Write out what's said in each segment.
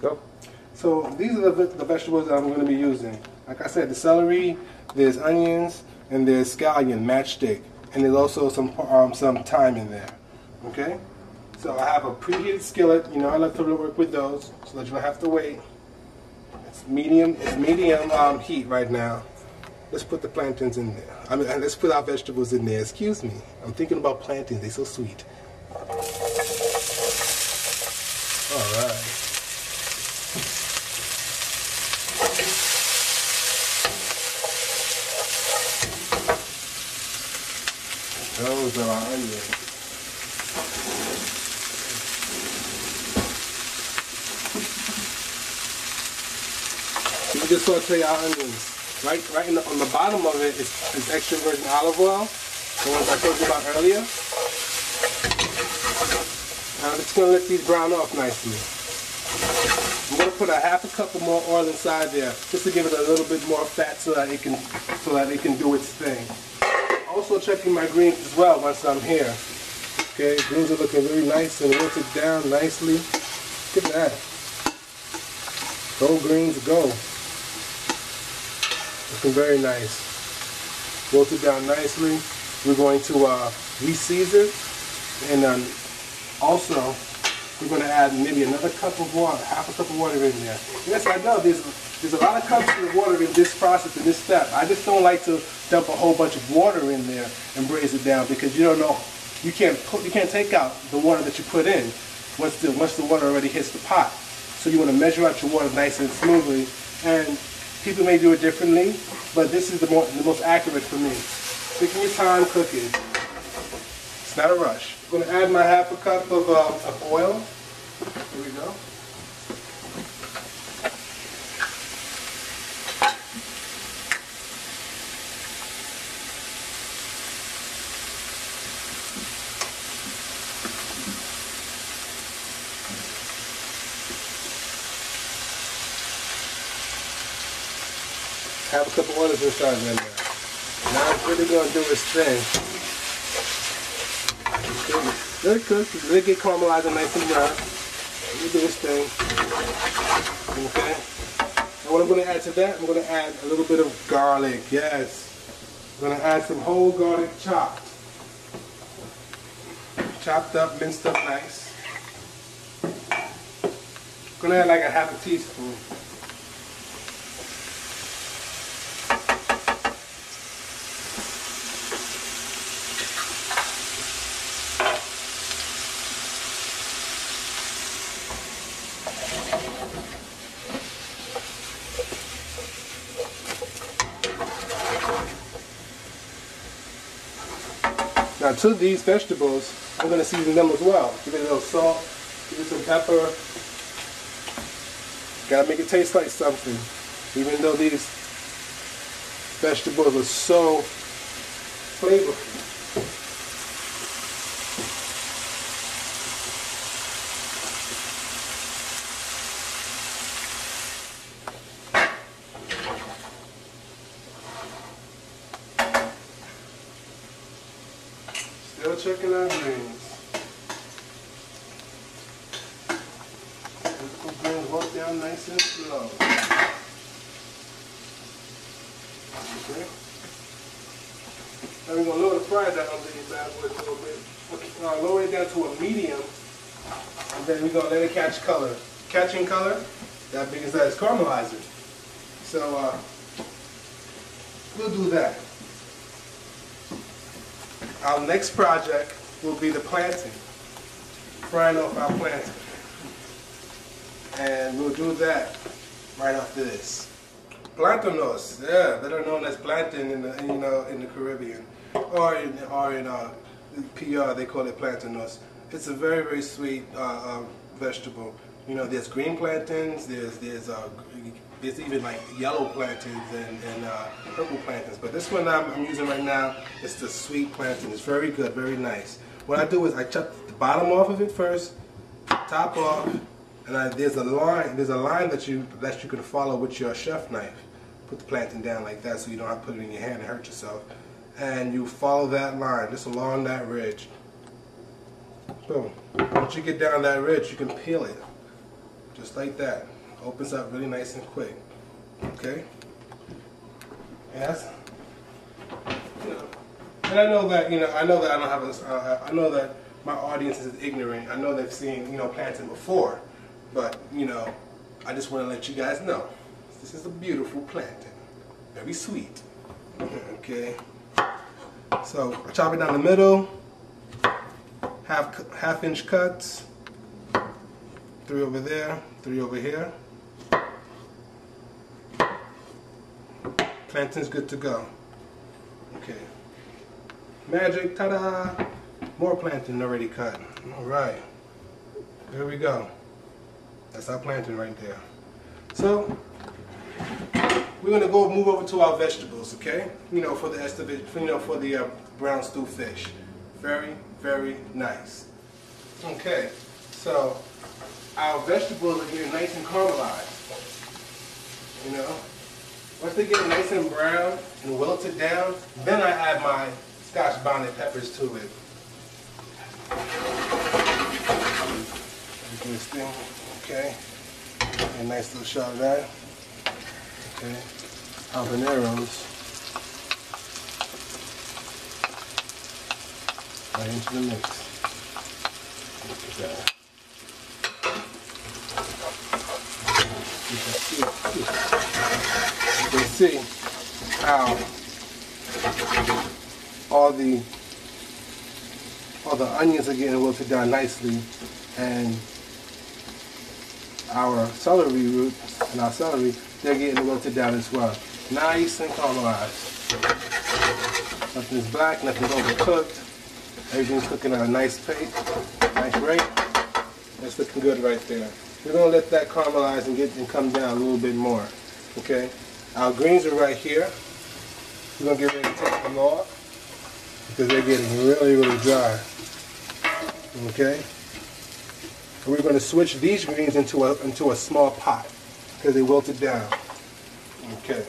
Go. So these are the, the vegetables that I'm going to be using. Like I said, the celery, there's onions, and there's scallion, matchstick, and there's also some um, some thyme in there. Okay. So I have a preheated skillet. You know, I like to work with those so that you don't have to wait. It's medium. It's medium um, heat right now. Let's put the plantains in there. I mean, let's put our vegetables in there. Excuse me. I'm thinking about plantains. They're so sweet. All right. Are our onions. We just saute our onions. Right, right the, on the bottom of it is, is extra virgin olive oil, the ones I told you about earlier. I'm just gonna let these brown off nicely. I'm gonna put a half a cup of more oil inside there, just to give it a little bit more fat, so that it can, so that it can do its thing. Also checking my greens as well once I'm here. Okay, greens are looking really nice and wilted down nicely. Look at that. Go greens, go. Looking very nice. Wilted down nicely. We're going to uh, re-season and then also we're going to add maybe another cup of water, half a cup of water in there. Yes, I know there's there's a lot of cups of water in this process, in this step. I just don't like to dump a whole bunch of water in there and braise it down because you don't know, you can't put, you can't take out the water that you put in once the once the water already hits the pot. So you want to measure out your water nice and smoothly. And people may do it differently, but this is the more the most accurate for me. Taking your time cooking. It's not a rush. I'm going to add my half a cup of, uh, of oil. Here we go. Half a couple is inside right now. Now it's really to do its thing. Let it cook. Let it get caramelized and nice and brown. Let it do its thing. Okay. And what I'm to add to that, I'm going to add a little bit of garlic. Yes. I'm going to add some whole garlic chopped. Chopped up, minced up nice. I'm to add like a half a teaspoon. Now to these vegetables, I'm going to season them as well. Give it a little salt, give it some pepper. Gotta make it taste like something. Even though these vegetables are so flavorful. Still checking our greens. Let's put greens work down nice and slow. Okay. Now we're gonna lower the fry down on these bad a little bit. Okay, uh, lower it down to a medium, and then we're gonna let it catch color. Catching color, that means that it's caramelizing. So uh, we'll do that. Our next project will be the plantain, frying off our plantain. And we'll do that right after this. Plantanos, yeah, better known as plantain in the you know in the Caribbean, or in or in uh, PR they call it plantanos. It's a very very sweet uh, um, vegetable. You know, there's green plantains, there's there's uh, there's even like yellow plantains and, and uh, purple plantains. But this one I'm, I'm using right now is the sweet plantain. It's very good, very nice. What I do is I chop the bottom off of it first, top off, and I, there's a line. There's a line that you that you can follow with your chef knife. Put the plantain down like that so you don't have to put it in your hand and hurt yourself. And you follow that line just along that ridge. Boom. Once you get down that ridge, you can peel it. Just like that. Opens up really nice and quick. Okay? Know, and I know that, you know, I know that I don't have a, uh, I know that my audience is ignorant. I know they've seen, you know, plantain before. But, you know, I just want to let you guys know. This is a beautiful plantain. Very sweet. Okay. So I chop it down the middle. Half half inch cuts. Three over there, three over here. Plantain's good to go. Okay. Magic, ta-da! More plantain already cut. All right. There we go. That's our plantain right there. So, we're gonna go move over to our vegetables, okay? You know, for the you know, for the uh, brown stew fish. Very, very nice. Okay, so our vegetables are getting nice and caramelized. You know, once they get nice and brown and wilted down, then I add my scotch bonnet peppers to it. This thing, okay. A nice little shot of that. Okay. Habaneros. Right into the mix. Look at that. You can see how all the all the onions are getting wilted down nicely and our celery roots and our celery, they're getting wilted down as well. Nice and caramelized. Nothing's black, nothing's overcooked. Everything's cooking at a nice pace, nice rate. That's looking good right there. We're gonna let that caramelize and get and come down a little bit more. Okay? Our greens are right here. We're gonna get ready to take them off because they're getting really, really dry. Okay? And we're going to switch these greens into a, into a small pot because they wilted down. Okay.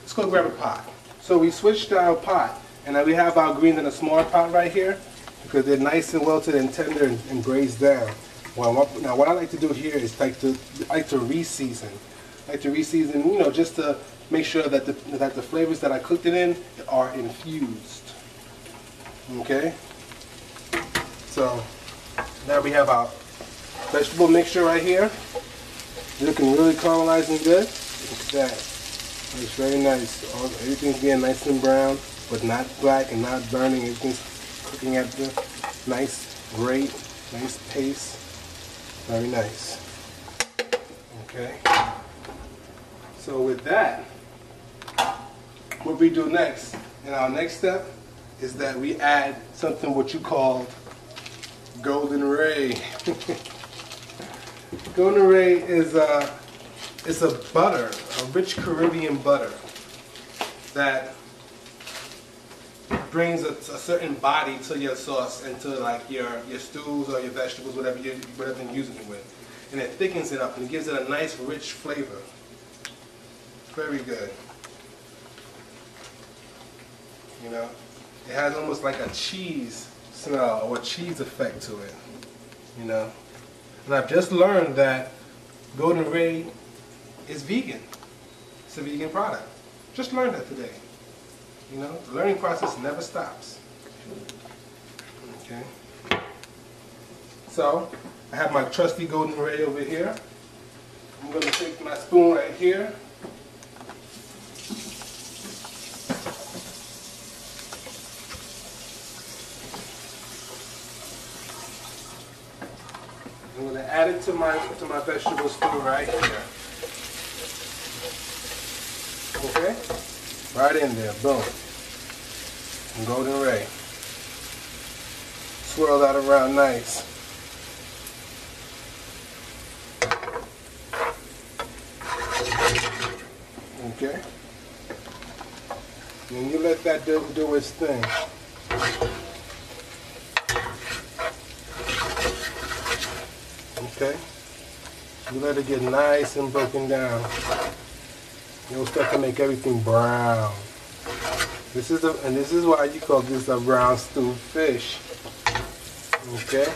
Let's go grab a pot. So we switched our pot and now we have our greens in a small pot right here because they're nice and wilted and tender and, and braised down. Well, now what I like to do here is like to like to reseason, like to reseason, you know, just to make sure that the that the flavors that I cooked it in are infused. Okay. So now we have our vegetable mixture right here. Looking really caramelizing good. Look at that. It's very nice. All, everything's getting nice and brown, but not black and not burning. Everything's cooking at the nice, great, nice pace. Very nice. Okay. So with that, what we do next, and our next step, is that we add something what you call Golden Ray. Golden Ray is a, it's a butter, a rich Caribbean butter that brings a, a, certain body to your sauce and to like your, your stews or your vegetables, whatever you whatever you're using it with. And it thickens it up and it gives it a nice rich flavor. Very good. You know, it has almost like a cheese smell or a cheese effect to it, you know. And I've just learned that Golden Ray is vegan. It's a vegan product. Just learned that today. You know, the learning process never stops. Okay. So, I have my trusty Golden Ray over here. I'm going to take my spoon right here add it to my to my vegetable stew right here. Okay? Right in there. Boom. Golden ray. Swirl that around nice. Okay? And you let that do, do its thing. Okay? You let it get nice and broken down. You'll start to make everything brown. This is the, and this is why you call this a brown stew fish. Okay?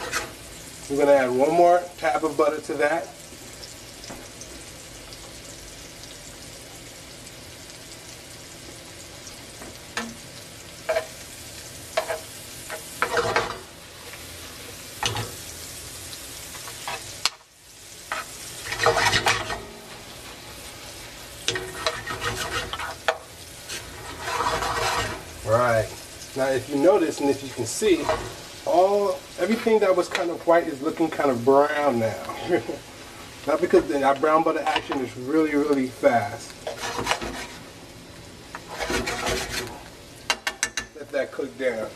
We're going to add one more tab of butter to that. Now if you notice and if you can see, all everything that was kind of white is looking kind of brown now. Not because the our brown butter action is really, really fast. Let that cook down.